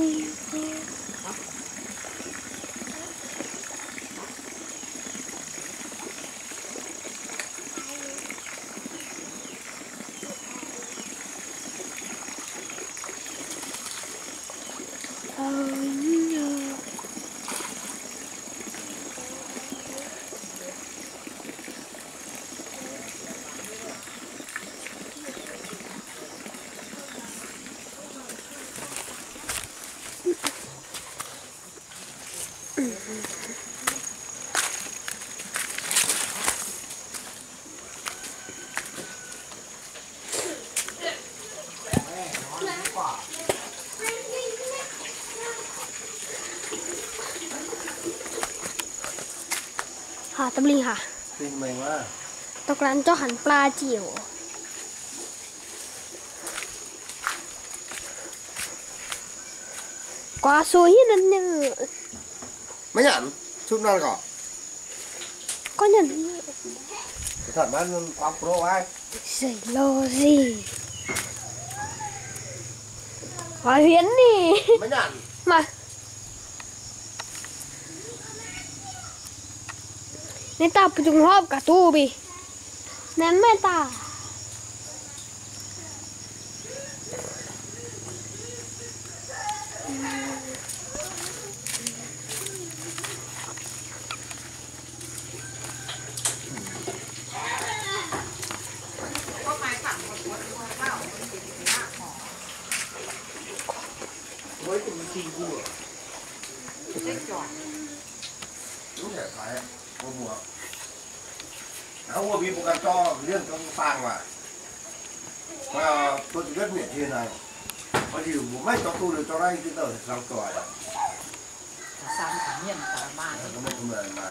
please, please. Hả, tâm linh hả? Linh mềm quá Tao ăn cho hẳn pla chiều Quá suối nên như Mấy nhận? Chút non cỏ Có nhận Thật mà quá pro ai? Rồi lô gì? Quá huyến đi Mấy nhận? Mà nên ta phải dùng hộp cả tu bì. Nên mới ta. Với cùng chi vua Đấy chọn. Đúng là phải วัวบวกเอาวัวบีบกันจ่อเรื่องต้องฟังว่ะว่าตัวเลือดเนี่ยเท่ไหนพอดีผมไม่ต่อตู้หรือต่อไรก็เดินสองตัวสามขันเงินประมาณ